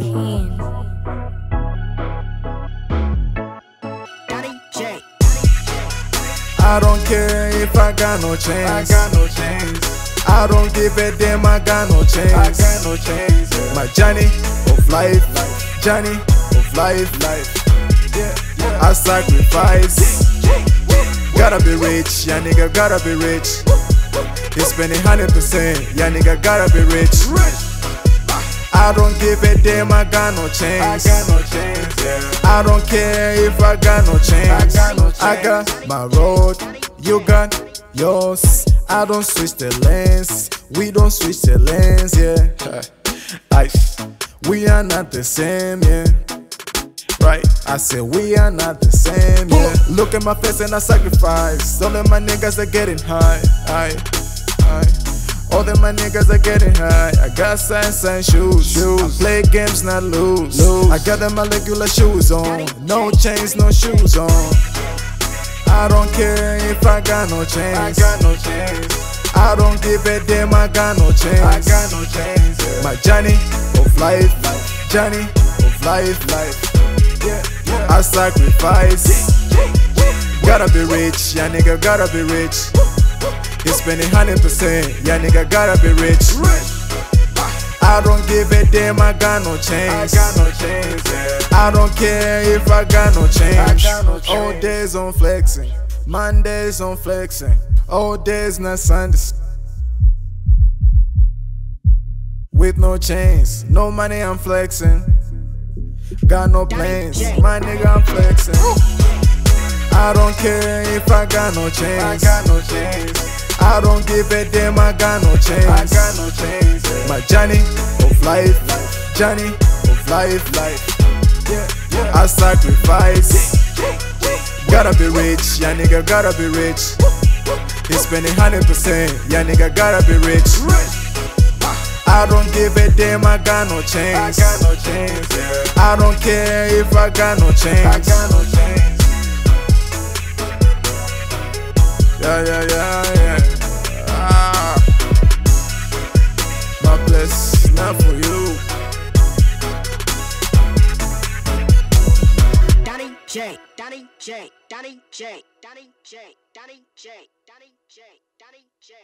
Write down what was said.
can. I don't care if I got no chains. I got no chains. I don't give a damn. I got no chains. I got no chains. Yeah. My journey of life, life. journey of life, life. Yeah, yeah. I sacrifice. Gotta be rich, yeah nigga. Gotta be rich. He's spending hundred percent, yeah nigga. Gotta be rich. rich. I don't give a damn, I got no I got no chains. Yeah. I don't care if I got no chains. I got no I got my road, you got yours. I don't switch the lanes, we don't switch the lanes, yeah. Life, we are not the same, yeah. Right, I said we are not the same, yeah. Look at my face and I sacrifice. All of my niggas are getting high, high, high. All of my niggas are getting high. I got signs and shoes. shoes. I play games, not lose. lose. I got them molecular shoes on. No chains, no shoes on. I don't care if I got no chains. I got no chains. I don't give a damn, I got no chains. I got no chains. Yeah. My journey of life, journey of life, life. Yeah, yeah. I sacrifice. Gotta be rich, yeah nigga, gotta be rich. He spending hundred percent, yeah nigga, gotta be rich. I don't give a damn, I got no I chains. got no chains. Yeah. I don't care if I got no change. I got no All days on flexing, Mondays on flexing, all days not Sundays. With no chains, no money I'm flexing. Got no planes, my nigga I'm flexing. I don't care if I got no I got no chains. I don't give a damn, I got no chains. I got no chains. Yeah. My journey of life, life. journey of life, life. Yeah, yeah. I sacrifice. Gotta be rich, yeah nigga, gotta be rich. He spending hundred percent, yeah nigga, gotta be rich. I don't give a damn, I got no I got no chains. Yeah. I don't care if I got no I got no. Yeah, yeah, yeah, yeah. J, Donnie J, Donnie J, Donnie J, Donnie J, Donnie J, Donnie J.